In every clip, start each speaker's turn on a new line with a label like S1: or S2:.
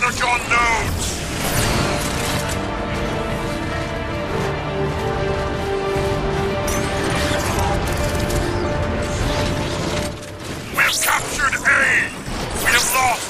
S1: Nodes! We've captured A! We have lost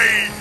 S1: Engage!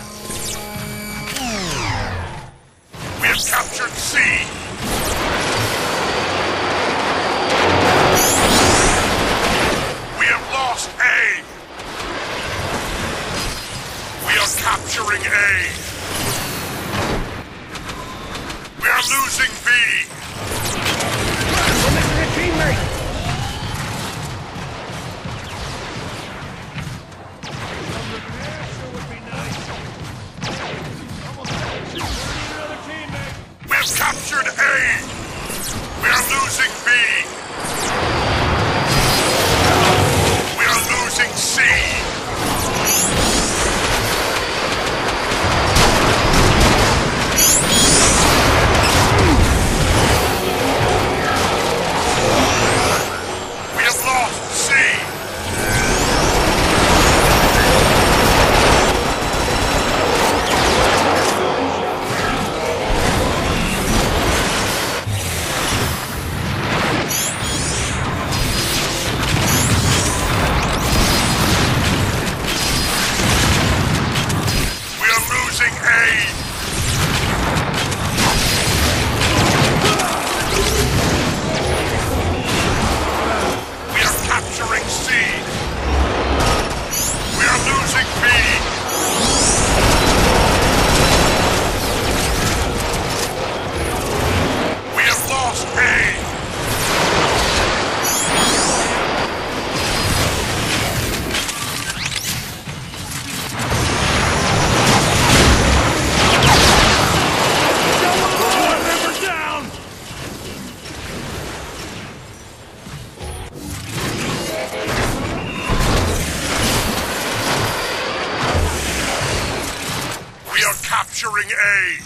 S1: capturing A!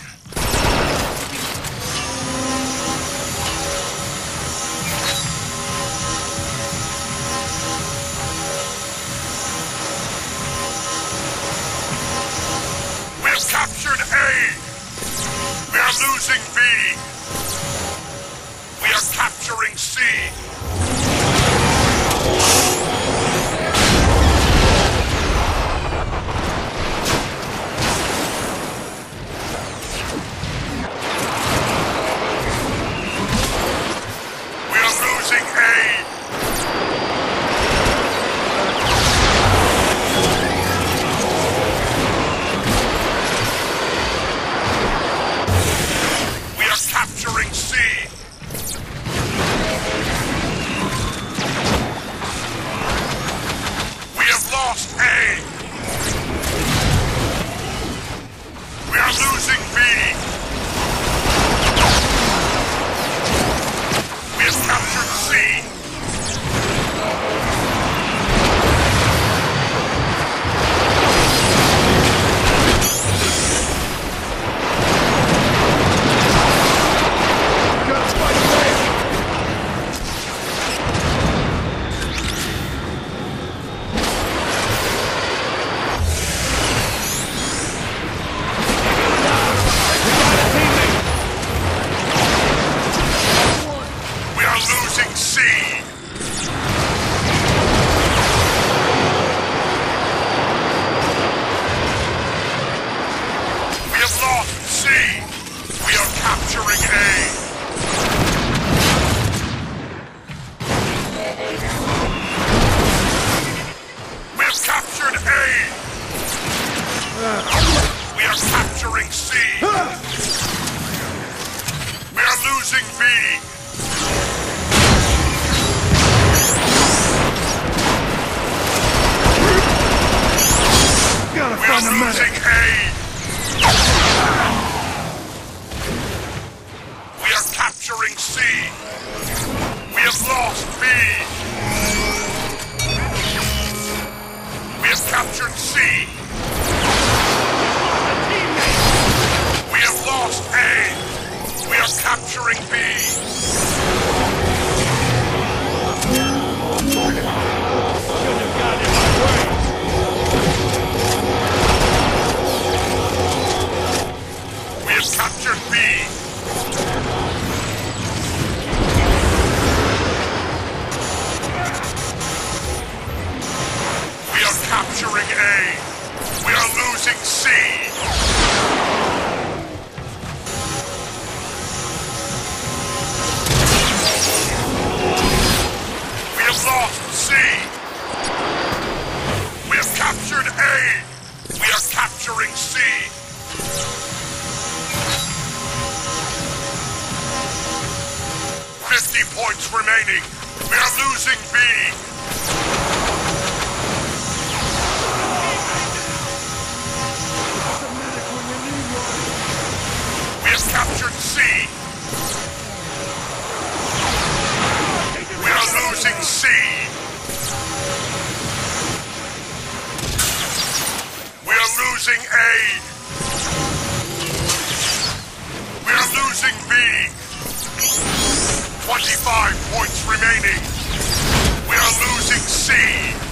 S1: We have captured A! We are losing B! We are capturing C! We've captured A! We are capturing C! We're losing B! We're losing. A! Five points remaining. We are losing C.